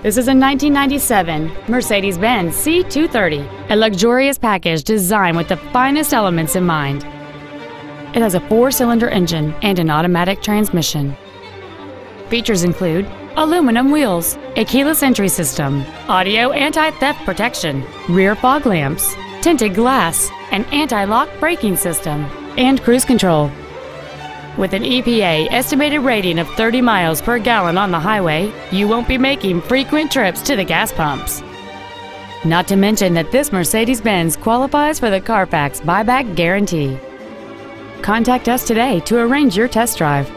This is a 1997 Mercedes-Benz C230, a luxurious package designed with the finest elements in mind. It has a four-cylinder engine and an automatic transmission. Features include aluminum wheels, a keyless entry system, audio anti-theft protection, rear fog lamps, tinted glass, an anti-lock braking system, and cruise control. With an EPA estimated rating of 30 miles per gallon on the highway, you won't be making frequent trips to the gas pumps. Not to mention that this Mercedes-Benz qualifies for the Carfax buyback guarantee. Contact us today to arrange your test drive.